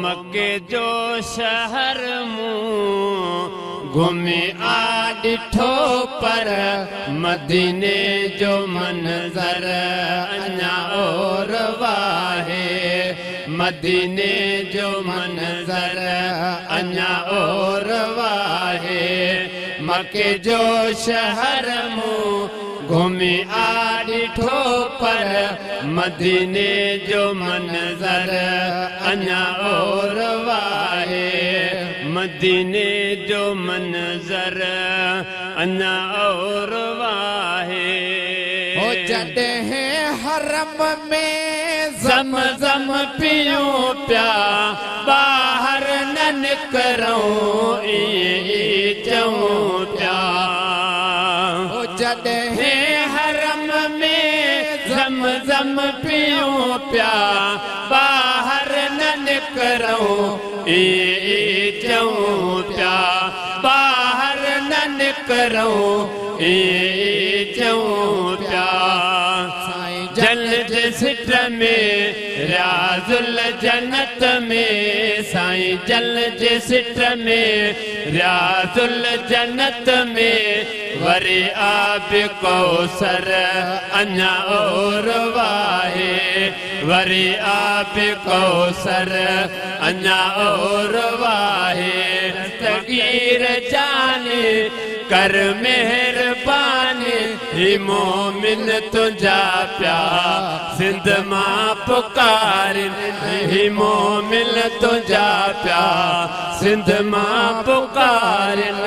मके जो शहर मूं घुमी आ ॾिठो पर मदीने जो मंज़र अञा और वाहे। मदीने जो मंज़र अञा और वाहे। मके जो शहर मूं घुमी आ ڏٺو پر مديني جو منظر اڃا اور واهي. مديني جو منظر اڃا اور واهي. هو جڏهن هرم ۾ زم زم پيون پيا ٻاهر نه نڪرون ائين چئون پيا. هو جڏهن زم پيون پيا ٻاهر نه نڪرون ئي چئون پيا. ٻاهر نه نڪرون ئي چئون پيا. سائين جل جي سٽ ۾ ريازل جنت ۾ سائين جل جي سٽ ۾ ريازل جنت ۾ वरी आब कौसर अञा और वाहे। वरी आब कौसर अञा और वाहे। तगीर जाने कर मेहरबानी ही मोमिन तुंहिंजा प्या सिंध मां पुकारिन ही मोमिन तुंहिंजा प्या सिंध मां पुकारिन